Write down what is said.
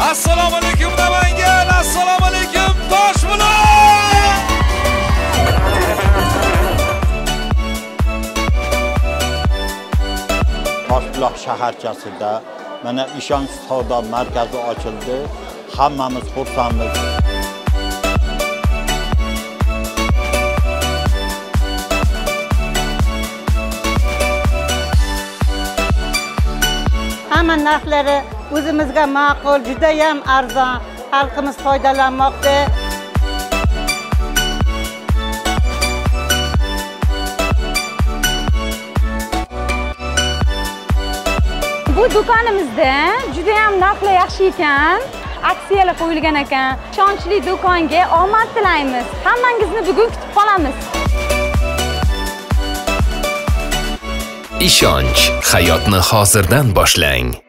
assalomu alaykum namangan assalomu alaykum toshbuloq toshbuloq shaharchasida mana ishonch savdo markazi ochildi. Hammamiz xursandmiz. Hamma narxlari o'zimizga ma'qul judayam arzon xalqimiz foydalanmoqda Bu do'konimizda juda ham narxlar yaxshi ekan. Aksiyalar qo'yilgan ekan. Ishonchli do'konga omad tilaymiz. Hammangizni bugun kutib qolamiz. Ishonch hayotni hozirdan boshlang.